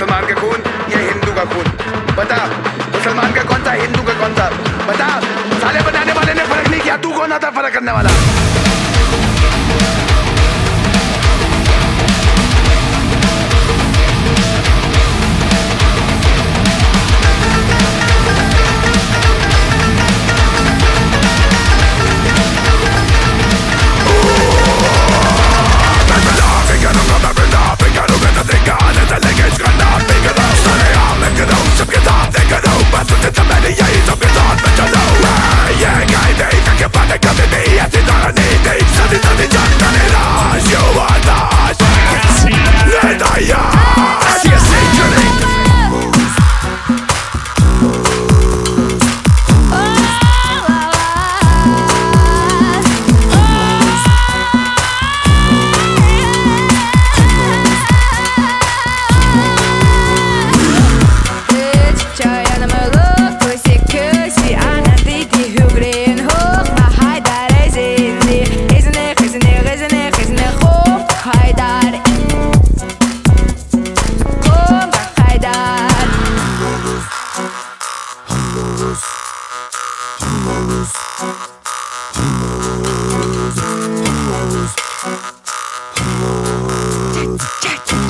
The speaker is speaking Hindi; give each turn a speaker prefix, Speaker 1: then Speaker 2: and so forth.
Speaker 1: मुसलमान का खून, या हिंदू का खून। बता, मुसलमान का कौन सा, हिंदू का कौन सा? बता, साले बनाने वाले ने फ़र्क नहीं किया, तू कौन था फ़र्क करने वाला? Jack.